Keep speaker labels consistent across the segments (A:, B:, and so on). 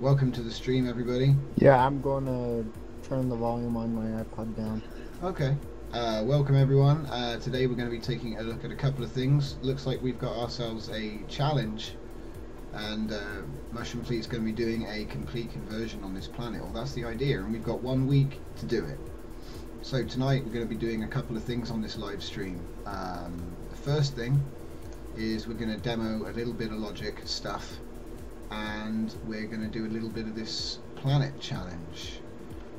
A: welcome to the stream, everybody.
B: Yeah, I'm going to turn the volume on my iPod down.
A: Okay. Uh, welcome, everyone. Uh, today we're going to be taking a look at a couple of things. Looks like we've got ourselves a challenge, and uh, Mushroom Fleet's going to be doing a complete conversion on this planet. Well, that's the idea, and we've got one week to do it. So tonight we're going to be doing a couple of things on this live stream. Um, the first thing is we're going to demo a little bit of logic stuff and we're going to do a little bit of this planet challenge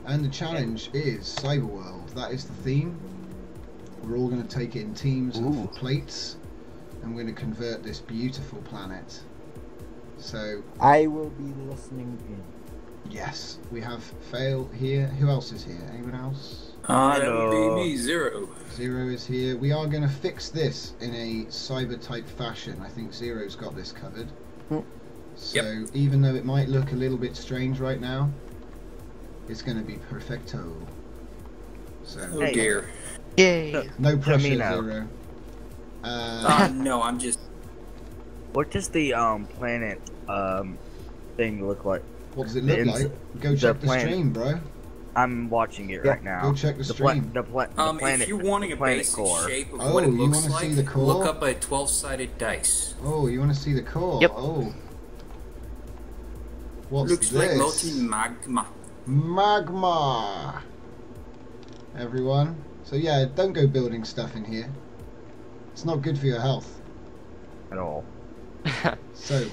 A: and the challenge is Cyberworld that is the theme we're all going to take it in teams
B: Ooh.
A: of plates and we're going to convert this beautiful planet so
B: I will be listening in.
A: yes we have Fail here who else is here anyone else
C: Uh, that would be me, Zero.
A: Zero is here. We are going to fix this in a cyber type fashion. I think Zero's got this covered.
B: Hmm.
A: So even though it might look a little bit strange right now, it's going to be perfecto. So
C: Oh
D: Hey.
C: dear.
D: Yay!
A: no pressure,
D: now.
A: Zero. Uh,
C: Uh, no, I'm just.
D: What does the um planet um thing look like?
A: what does it look
D: ins-
A: like? Go check the
D: planet.
A: stream, bro.
D: I'm watching it
B: Yeah,
D: right now.
A: Go check the
D: the, pla-
A: stream.
D: the, pla- the
C: Um,
D: planet.
C: if you're wanting a
D: planet
C: basic
D: core.
C: shape of
A: Oh,
C: what it looks
A: wanna
C: like,
A: see the core?
C: look up a 12-sided dice.
A: Oh, you want to see the core?
D: Yep.
A: Oh. What's
C: looks
A: this?
C: like molten magma.
A: Magma. Everyone. So yeah, don't go building stuff in here. It's not good for your health.
D: at all.
A: So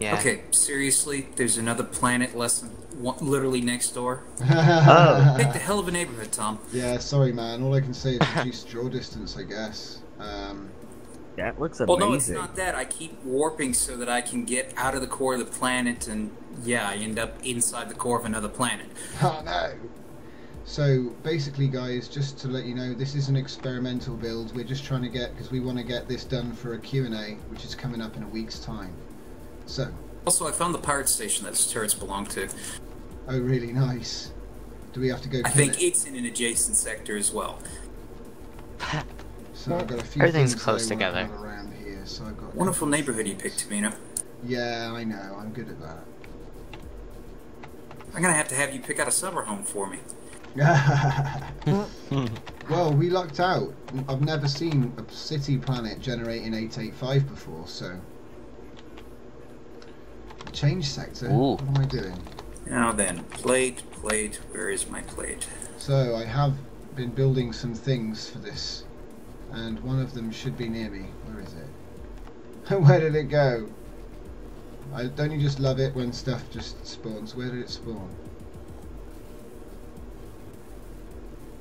E: Yeah.
C: Okay, seriously, there's another planet less than one, literally next door.
D: Oh.
C: Pick the hell of a neighborhood, Tom.
A: Yeah, sorry man. All I can say is reduce draw distance, I guess. Um,
D: That looks amazing.
C: Well, no, it's not that. I keep warping so that I can get out of the core of the planet, and yeah, I end up inside the core of another planet.
A: oh no. So basically, guys, just to let you know, this is an experimental build. We're just trying to get because we want to get this done for a Q&A, which is coming up in a week's time. So,
C: Also, I found the pirate station that its turrets belong to.
A: oh really nice. Do we have to go?
C: I think
A: it?
C: it's in an adjacent sector as well.
A: So I've got a few
E: Everything's close
A: that I wanna
E: together.
A: here. So I've got
C: Wonderful neighborhood you picked, Tamina.
A: Yeah, I know. I'm good at that.
C: I'm gonna have to have you pick out a summer home for me.
A: well, we lucked out. I've never seen a city planet generating 885 before, so. Change sector?
E: Ooh.
A: What am I doing?
C: Now then, plate, plate, where is my plate?
A: So, I have been building some things for this, and one of them should be near me. Where is it? Where did it go? I, don't you just love it when stuff just spawns? Where did it spawn?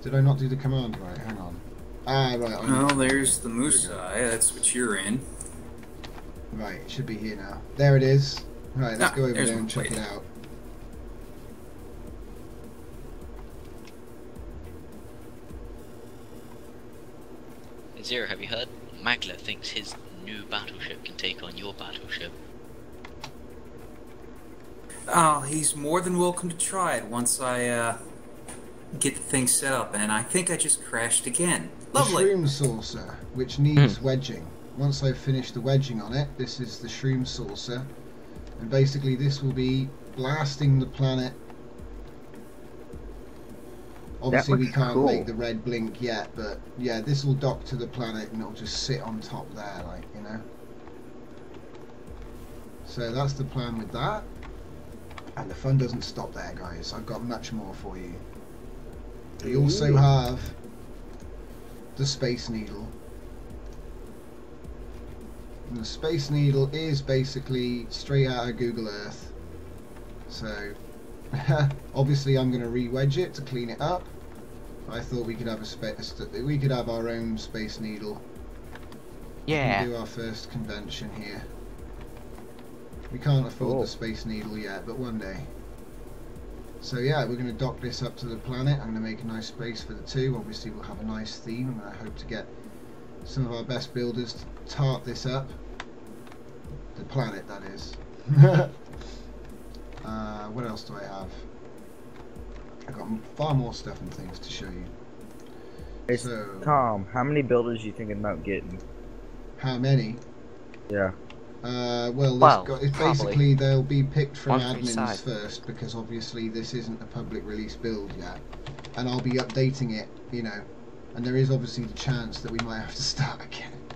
A: Did I not do the command right? Hang on. Ah, right. I
C: Well, there's the moose eye, that's what you're in.
A: Right, it should be here now. There it is. Right, let's
C: Ah,
A: go over there and check
C: plate.
A: it out.
E: Zero, have you heard? Magla thinks his new battleship can take on your battleship.
C: Oh, he's more than welcome to try it once I, uh, get the thing set up, and I think I just crashed again. Lovely!
A: The shroom saucer, which needs wedging. Once I've finished the wedging on it, this is the shroom saucer. And basically this will be blasting the planet. Obviously we can't
D: cool.
A: make the red blink yet, but yeah, this will dock to the planet and it'll just sit on top there, like, you know. So that's the plan with that. And the fun doesn't stop there, guys. I've got much more for you. We also have the Space Needle. And the Space Needle is basically straight out of Google Earth. So, obviously, I'm going to re-wedge it to clean it up. I thought we could have a space. We could have our own Space Needle.
E: Yeah.
A: Do our first convention here. We can't afford the Space Needle yet, but one day. So yeah, we're going to dock this up to the planet. I'm going to make a nice space for the two. Obviously, we'll have a nice theme, and I hope to get some of our best builders to tart this up. The planet, that is. uh, what else do I have? I've got far more stuff and things to show you.
D: Hey,
A: So,
D: Tom, how many builders you thinking about getting?
A: how many?
D: Yeah.
A: Uh, well,
F: Well,
A: got, it's basically they'll be picked from
F: One
A: admins first because obviously this isn't a public release build yet, and I'll be updating it, you know, and there is obviously the chance that we might have to start again.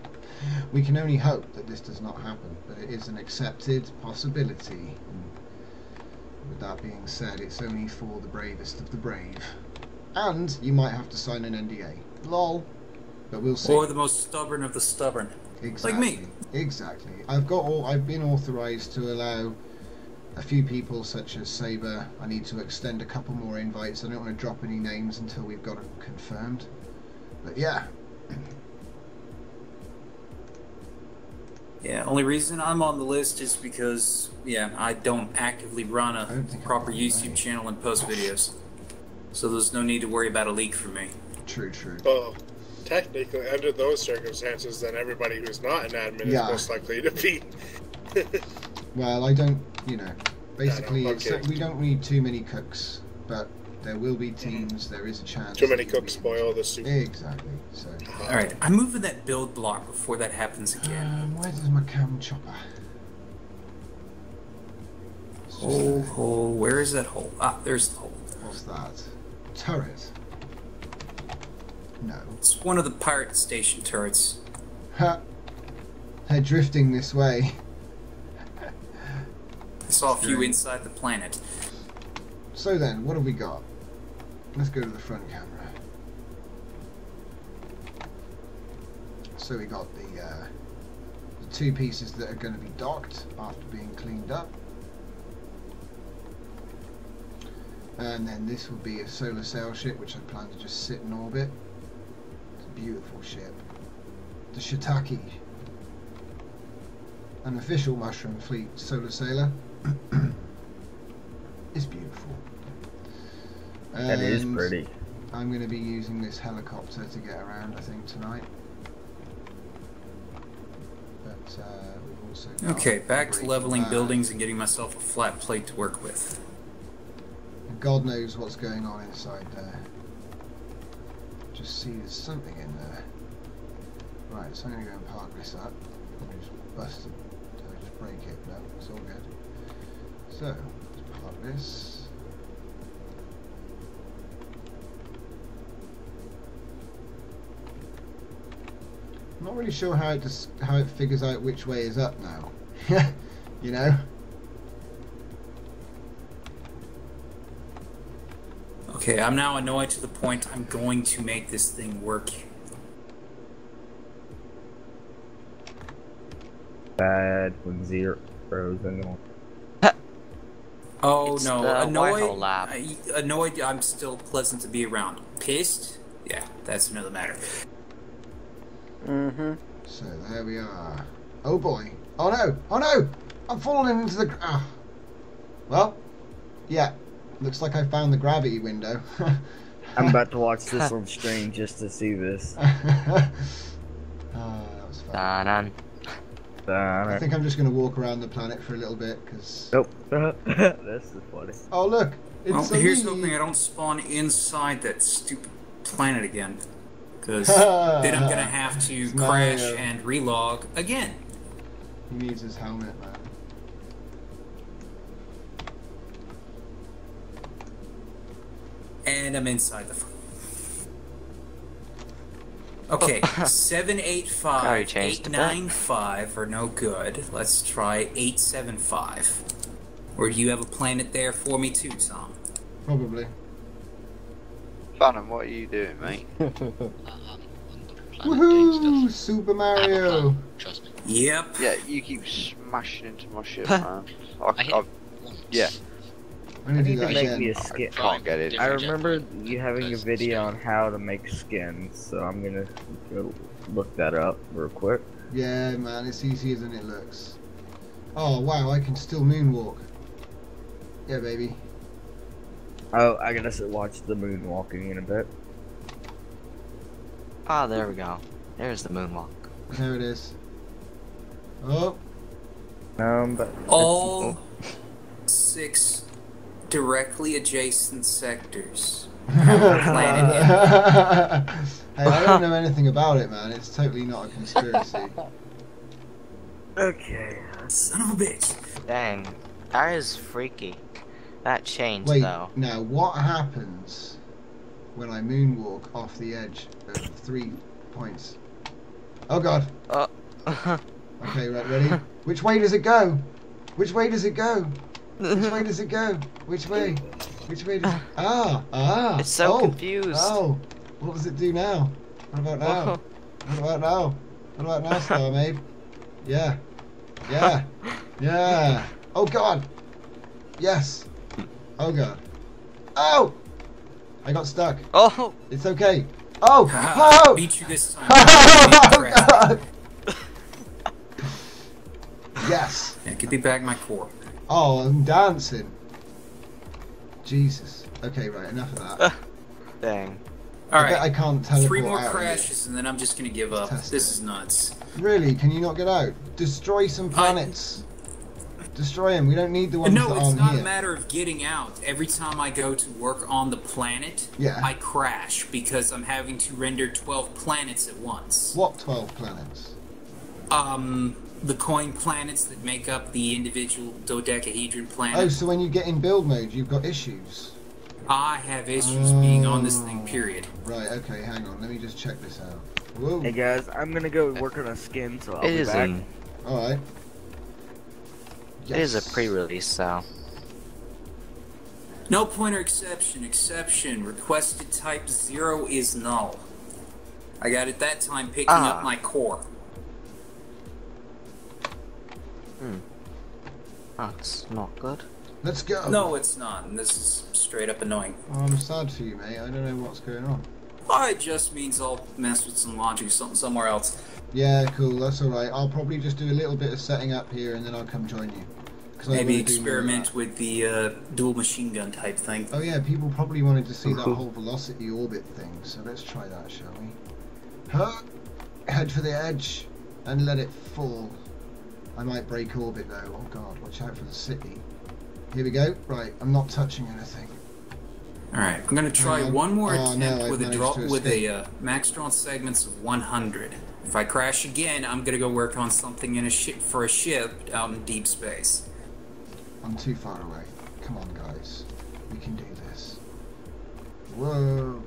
A: We can only hope that this does not happen, but it is an accepted possibility. With that being said, it's only for the bravest of the brave, and you might have to sign an NDA. Lol, but we'll see.
C: Or the most stubborn of the stubborn.
A: Exactly.
C: me.
A: Exactly. I've got all. I've been authorized to allow a few people, such as Saber. I need to extend a couple more invites. I don't want to drop any names until we've got them confirmed. But yeah,
C: Yeah, only reason I'm on the list is because, yeah, I don't actively run
A: I
C: a
A: don't think I've
C: proper YouTube
A: that.
C: channel and post videos. So there's no need to worry about a leak for me.
A: true, true.
G: Well, technically, under those circumstances, then everybody who's not an admin
A: Yeah.
G: is most likely to be.
A: Well, I don't. You know, basically,
G: okay.
A: except we don't need too many cooks, but there will be teams. There is a chance.
G: Too many cooks spoil the soup.
A: Exactly. So.
C: Alright, I'm moving that build block before that happens again.
A: Um, where's my cam chopper? It's
C: Hole, hole, where is that hole? Ah, there's the hole.
A: What's that? Turret. No.
C: It's one of the pirate station turrets.
A: Ha! They're drifting this way.
C: I saw a few inside the planet.
A: So then, what have we got? Let's go to the front camera. So we got the, uh, the two pieces that are going to be docked after being cleaned up. And then this will be a solar sail ship, which I plan to just sit in orbit. It's a beautiful ship. The Shiitake. An official Mushroom Fleet solar sailor. it's beautiful.
D: That is pretty.
A: I'm going to be using this helicopter to get around, I think, tonight. But uh, we've also got
C: Okay, back to leveling
A: Bad.
C: buildings and getting myself a flat plate to work with.
A: God knows what's going on inside there. Just see there's something in there. Right, so I'm going to go and park this up. I just bust it. Did I just break it? No, it's all good. So, let's this. I'm not really sure how it just, how it figures out which way is up now. you know?
C: Okay, I'm now annoyed to the point I'm going to make this thing work.
D: Bad when zero frozen.
C: Oh
F: It's
C: no,
F: the
C: annoyed.
F: Lab.
C: I, annoyed. I'm still pleasant to be around. Pissed? Yeah, that's another matter.
B: Mm-hmm.
A: So there we are. Oh boy. Oh no! Oh no! I'm falling into the. gra- Ah. Well, yeah. Looks like I found the gravity window.
D: I'm about to watch this on stream just to see this.
A: Ah, that was fun.
F: Dun-dun.
A: I
D: Uh,
A: think I'm just going to walk around the planet for a little bit because.
D: nope. this is funny.
A: Oh look! It's
C: Well, here's
A: me.
C: hoping I don't spawn inside that stupid planet again. Because then I'm gonna have to
A: It's
C: crash
A: Mario.
C: and relog again.
A: He needs his helmet, man.
C: And I'm inside the. F- okay, seven eight
F: Sorry,
C: five
F: changed
C: eight
F: the
C: nine five are no good. Let's try eight seven five. Or do you have a planet there for me too, Tom?
A: Probably.
H: Phantom, what are you doing, mate?
E: Uh, I'm, I'm on the
A: Woohoo! Super
E: I have a
A: Mario.
E: Trust me.
C: Yep.
H: Yeah, you keep smashing into my ship, man. I,
E: I hit
H: I,
E: once.
H: yeah.
A: I'm
D: I need to
A: that
D: make
A: again.
D: me a
H: I
D: skin.
H: can't get it.
D: I remember you having a video
E: skin.
D: on how to make skins, so I'm gonna go look that up real quick.
A: Yeah, man, it's easier than it looks. Oh wow, I can still moonwalk. Yeah, baby.
D: Oh, I gotta sit- watch the moonwalking in a bit.
F: Ah, there we go. There's the moonwalk.
A: There it is. Oh,
D: Um, but
C: All six directly adjacent sectors have a planet in them.
A: hey, I don't know anything about it, man. It's totally not a conspiracy.
D: okay.
C: Son of a bitch.
F: Dang. That is freaky. That changed
A: Wait,
F: though.
A: now what happens when I moonwalk off the edge of three points? Oh god.
F: Oh.
A: Okay, right, ready? Which way does it go? Which way does it go? Which way does it go? Which way? Which way does it... Ah, ah.
F: It's so
A: oh,
F: confused.
A: Oh, what does it do now? What about now? What about now? What about now, Starmade? Yeah. Yeah. Yeah. Oh god. Yes. Oh god. Oh! I got stuck.
F: Oh!
A: It's okay. Oh!
C: Haha,
A: Oh!
C: Beat you this time.
A: Oh god! Yes.
C: Yeah, get me back my core.
A: Oh, I'm dancing. Jesus. Okay, right, enough of that.
F: Dang.
C: All
A: I bet I can't teleport
C: three more
A: out
C: crashes and then I'm just gonna give up.
A: Test
C: This is nuts.
A: Really? Can you not get out? Destroy some planets. Destroy them. We don't need the ones
C: no,
A: that
C: it's
A: aren't
C: not a matter of getting out. Every time I go to work on the planet,
A: Yeah.
C: I crash because I'm having to render 12 planets at once.
A: What 12 planets?
C: Um, the coin planets that make up the individual dodecahedron
A: planets.
C: Oh,
A: so when you get in build mode, you've got issues.
C: I have issues being on this thing,
A: Oh.
C: period.
A: Right, okay, hang on. Let me just check this out. Whoa.
D: Hey guys, I'm gonna go work on a skin, so I'll
F: It
D: be
F: is
D: back.
F: an,
A: Alright.
F: it is a pre-release, so
C: Null pointer exception, exception. Requested type 0 is null. I got it that time picking
F: Ah.
C: up my core.
F: That's not good.
A: Let's go.
C: No, it's not. and This is straight up annoying.
A: Oh, I'm sad for you, mate. I don't know what's going on.
C: Oh, it just means I'll mess with some logic or something somewhere else.
A: Yeah, cool. That's alright. I'll probably just do a little bit of setting up here and then I'll come join you.
C: Maybe
A: wanna do more of
C: experiment with the uh, dual machine gun type thing.
A: Oh yeah, people probably wanted to see that whole velocity orbit thing, so let's try that, shall we? Huh? Head for the edge and let it fall. I might break orbit though. Oh god, watch out for the city. Here we go. Right, I'm not touching anything.
C: All right, I'm gonna try
A: Um,
C: one more
A: oh, no,
C: attempt
A: I've
C: with a
A: managed
C: draw
A: to
C: with a uh, max drawn segments of 100. If I crash again, I'm gonna go work on something in a ship for a ship out in deep space.
A: I'm too far away. Come on, guys. We can do this. Whoa.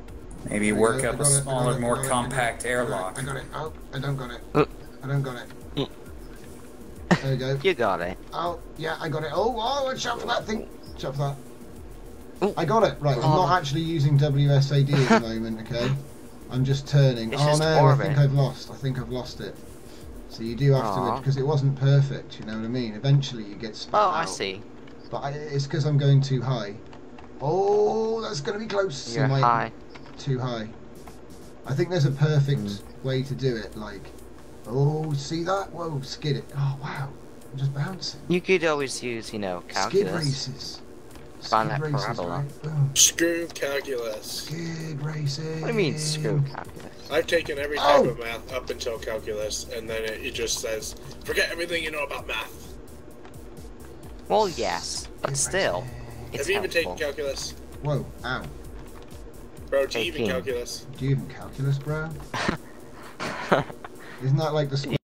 C: Maybe
A: I
C: work up
A: I
C: a
A: got it, I
C: smaller, more
A: I got it, I got it,
C: compact
A: I got it,
C: airlock.
A: I got it. Oh, I don't got it.
F: Uh.
A: I don't got it. There we go.
F: You got it.
A: Oh, yeah, I got it. Oh, oh, watch out for that thing. Watch out for that.
F: Oh.
A: I got it. Right, I'm
F: Oh.
A: not actually using WSAD at the moment, okay? I'm just turning.
F: It's
A: oh
F: just
A: no, I think I've lost. I think I've lost it. So you do have to, because it wasn't perfect, you know what I mean? Eventually you get spat
F: Oh, I see.
A: But I, it's because I'm going too high. Oh, that's going to be close.
F: You're
A: I
F: high.
A: Too high. I think there's a perfect
F: Mm.
A: way to do it. Like, oh, see that? Whoa, skid it. Oh, wow. I'm just bouncing.
F: You could always use, you know, calculus.
A: Skid
F: calculus.
A: races.
F: Find
A: Skid
F: that
A: races,
F: parabola.
A: right? Boom.
G: Screw calculus.
A: Skid racing.
F: What do you mean, screw calculus?
G: I've taken every type
A: Oh.
G: of math up until calculus, and then it, it just says, forget everything you know about math.
F: Well, yes, but
A: Skid
F: still,
A: racing.
F: it's
G: Have you even taken calculus?
A: Whoa, ow.
G: Bro, do you even calculus?
A: Do you even calculus, bro? Isn't that like the school